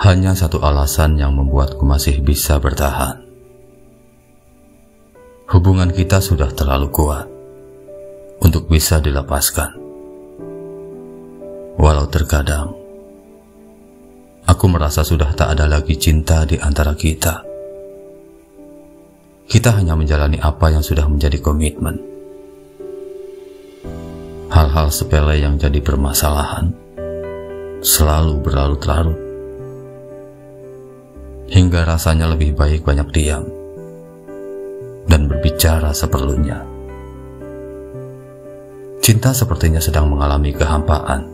Hanya satu alasan yang membuatku masih bisa bertahan. Hubungan kita sudah terlalu kuat untuk bisa dilepaskan. Walau terkadang aku merasa sudah tak ada lagi cinta di antara kita. Kita hanya menjalani apa yang sudah menjadi komitmen. Hal-hal sepele yang jadi permasalahan selalu berlarut-larut. Hingga rasanya lebih baik banyak diam dan berbicara seperlunya. Cinta sepertinya sedang mengalami kehampaan.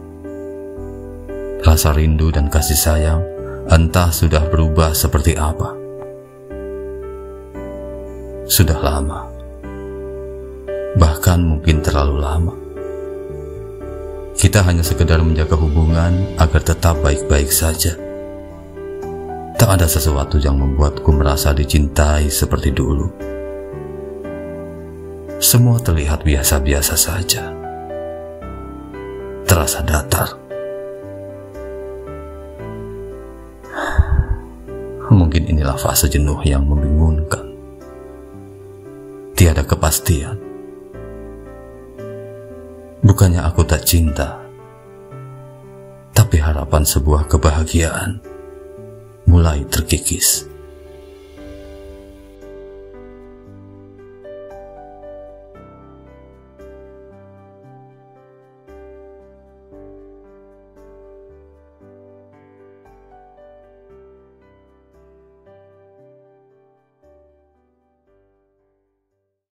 Rasa rindu dan kasih sayang entah sudah berubah seperti apa sudah lama, bahkan mungkin terlalu lama. Kita hanya sekedar menjaga hubungan agar tetap baik-baik saja. Tak ada sesuatu yang membuatku merasa dicintai seperti dulu. Semua terlihat biasa-biasa saja. Terasa datar. Mungkin inilah fase jenuh yang membingungkan tiada kepastian. Bukannya aku tak cinta, tapi harapan sebuah kebahagiaan mulai terkikis.